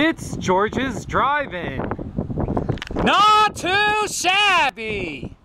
It's George's Drive-In. Not too shabby.